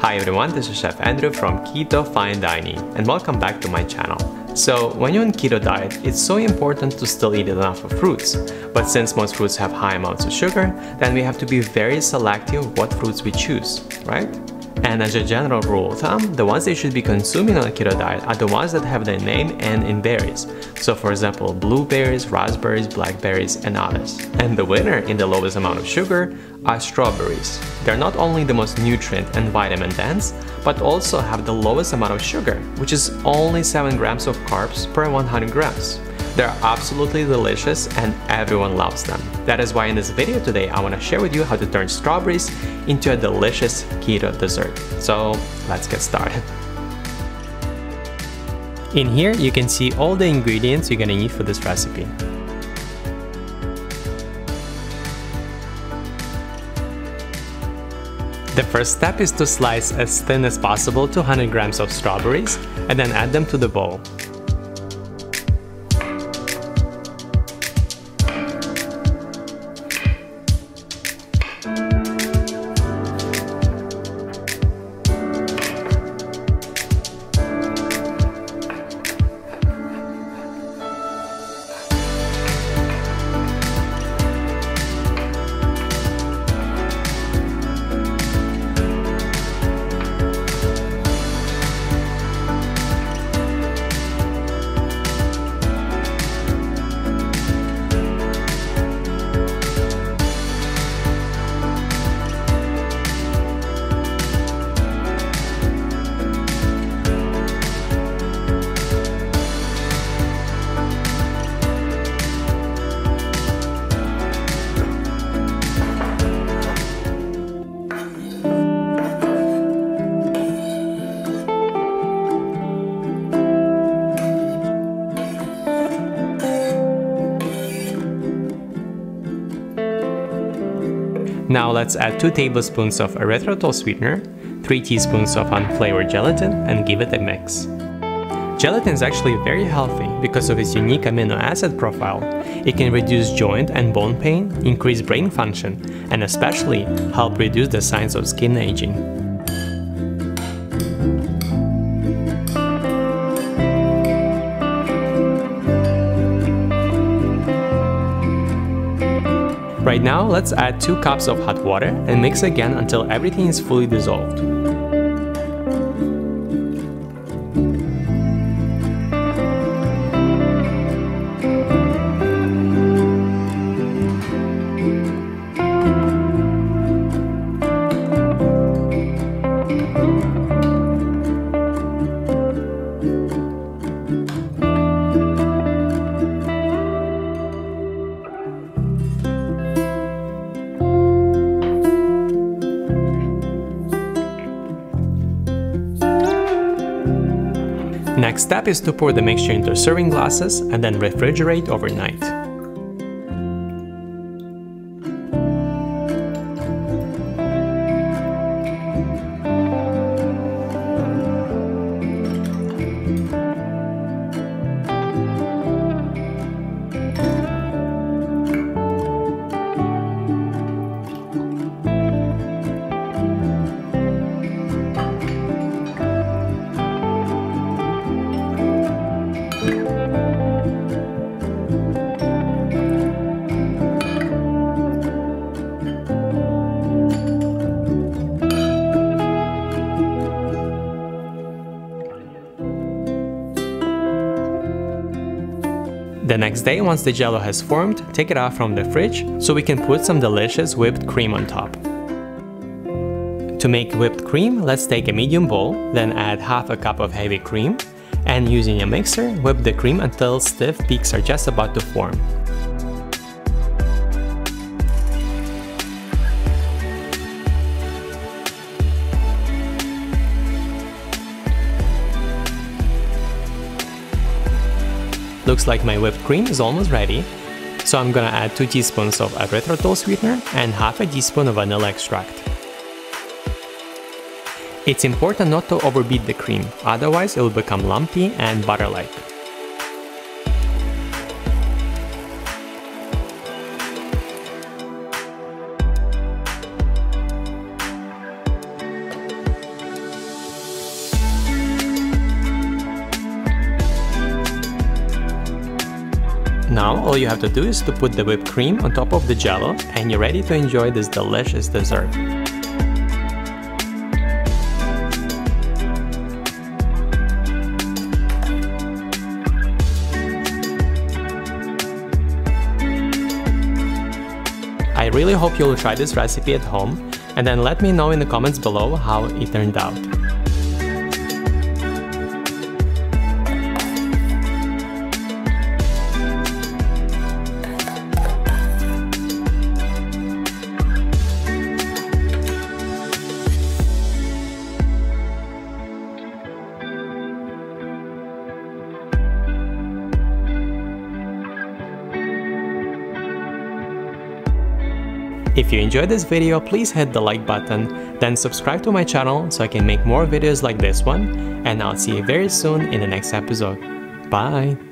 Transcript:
Hi everyone, this is Chef Andrew from Keto Fine Dining and welcome back to my channel. So when you're on keto diet, it's so important to still eat enough of fruits. But since most fruits have high amounts of sugar, then we have to be very selective what fruits we choose, right? And as a general rule of thumb, the ones you should be consuming on a keto diet are the ones that have their name and in berries. So for example, blueberries, raspberries, blackberries, and others. And the winner in the lowest amount of sugar are strawberries. They're not only the most nutrient and vitamin dense, but also have the lowest amount of sugar, which is only 7 grams of carbs per 100 grams. They're absolutely delicious and everyone loves them. That is why in this video today I want to share with you how to turn strawberries into a delicious keto dessert. So let's get started. In here you can see all the ingredients you're gonna need for this recipe. The first step is to slice as thin as possible 200 grams of strawberries and then add them to the bowl. Now let's add 2 tablespoons of erythritol sweetener, 3 teaspoons of unflavored gelatin and give it a mix. Gelatin is actually very healthy because of its unique amino acid profile. It can reduce joint and bone pain, increase brain function, and especially help reduce the signs of skin aging. Right now, let's add 2 cups of hot water and mix again until everything is fully dissolved. Next step is to pour the mixture into serving glasses and then refrigerate overnight. The next day, once the jello has formed, take it out from the fridge so we can put some delicious whipped cream on top. To make whipped cream, let's take a medium bowl, then add half a cup of heavy cream, and using a mixer, whip the cream until stiff peaks are just about to form. Looks like my whipped cream is almost ready. So I'm gonna add 2 teaspoons of erythritol sweetener and half a teaspoon of vanilla extract. It's important not to overbeat the cream, otherwise it will become lumpy and butter-like. Now all you have to do is to put the whipped cream on top of the jello and you're ready to enjoy this delicious dessert. I really hope you'll try this recipe at home and then let me know in the comments below how it turned out. If you enjoyed this video, please hit the like button, then subscribe to my channel so I can make more videos like this one, and I'll see you very soon in the next episode. Bye!